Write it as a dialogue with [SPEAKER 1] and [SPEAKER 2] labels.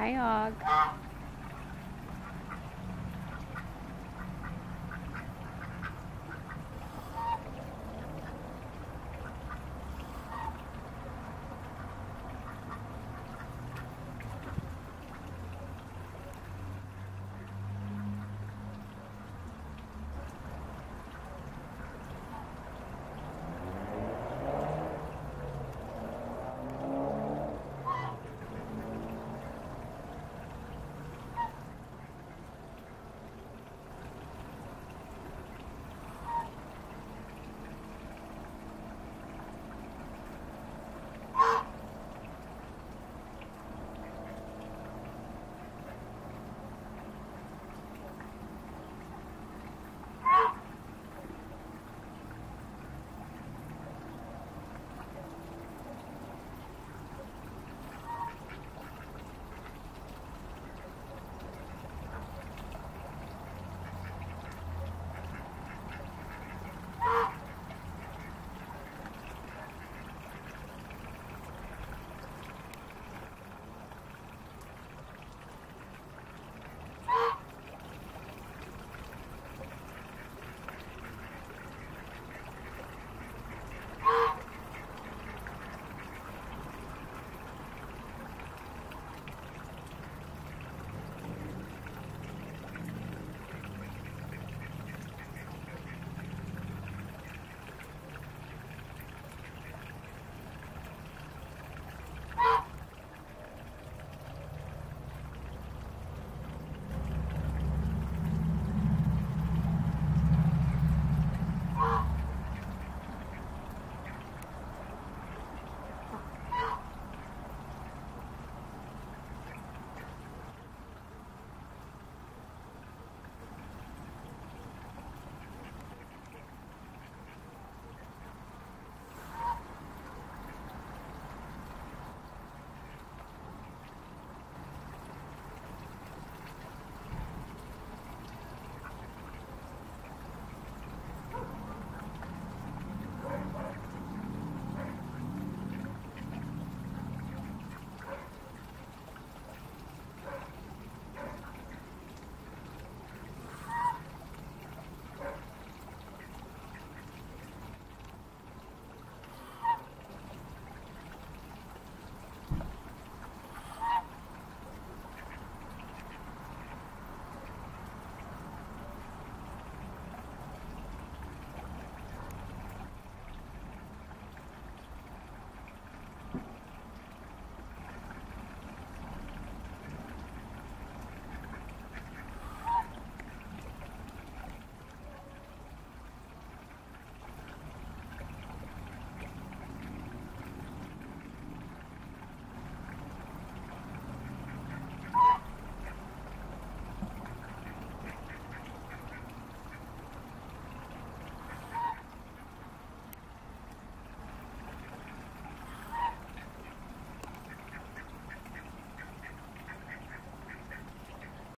[SPEAKER 1] Hi, Og.